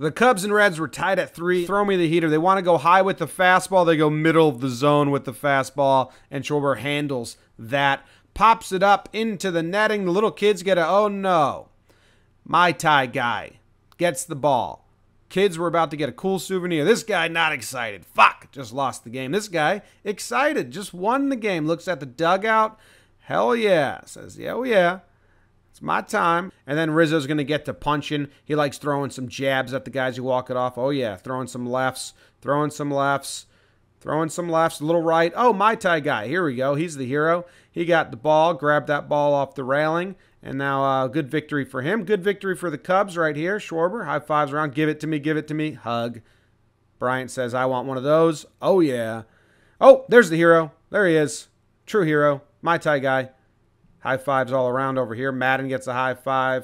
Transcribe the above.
The Cubs and Reds were tied at three. Throw me the heater. They want to go high with the fastball. They go middle of the zone with the fastball, and Schwarber handles that. Pops it up into the netting. The little kids get a oh no. My tie guy gets the ball. Kids were about to get a cool souvenir. This guy not excited. Fuck, just lost the game. This guy excited, just won the game. Looks at the dugout. Hell yeah. Says, yeah, oh yeah. It's my time. And then Rizzo's going to get to punching. He likes throwing some jabs at the guys who walk it off. Oh, yeah. Throwing some lefts. Throwing some lefts. Throwing some lefts. A little right. Oh, my tie guy. Here we go. He's the hero. He got the ball. Grabbed that ball off the railing. And now, uh, good victory for him. Good victory for the Cubs right here. Schwarber, high fives around. Give it to me. Give it to me. Hug. Bryant says, I want one of those. Oh, yeah. Oh, there's the hero. There he is. True hero. My tie guy. High fives all around over here. Maddon gets a high five.